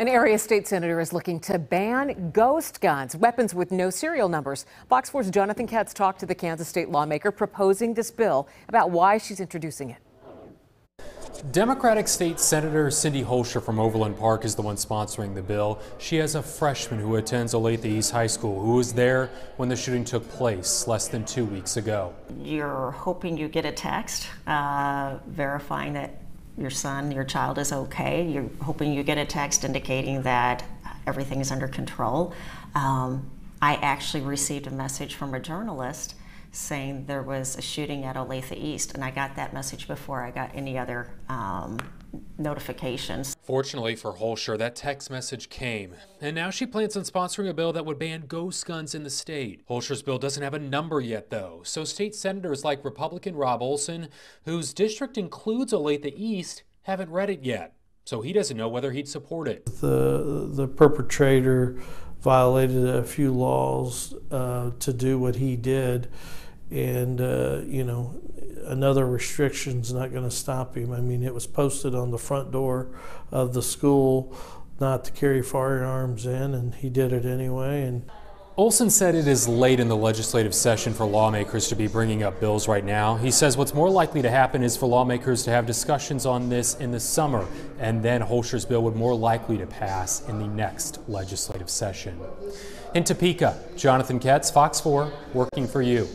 An area state senator is looking to ban ghost guns, weapons with no serial numbers. Fox 4's Jonathan Katz talked to the Kansas state lawmaker proposing this bill about why she's introducing it. Democratic State Senator Cindy Holscher from Overland Park is the one sponsoring the bill. She has a freshman who attends Olathe East High School who was there when the shooting took place less than two weeks ago. You're hoping you get a text uh, verifying that your son, your child is okay. You're hoping you get a text indicating that everything is under control. Um, I actually received a message from a journalist saying there was a shooting at Olathe East, and I got that message before I got any other um, notifications. Fortunately for Holscher, that text message came, and now she plans on sponsoring a bill that would ban ghost guns in the state. Holscher's bill doesn't have a number yet, though, so state senators like Republican Rob Olson, whose district includes Olathe East, haven't read it yet, so he doesn't know whether he'd support it. The the perpetrator violated a few laws uh, to do what he did, and uh, you know another restriction's not going to stop him. I mean, it was posted on the front door of the school not to carry firearms in, and he did it anyway. And Olson said it is late in the legislative session for lawmakers to be bringing up bills right now. He says what's more likely to happen is for lawmakers to have discussions on this in the summer, and then Holscher's bill would more likely to pass in the next legislative session. In Topeka, Jonathan Katz, Fox 4, working for you.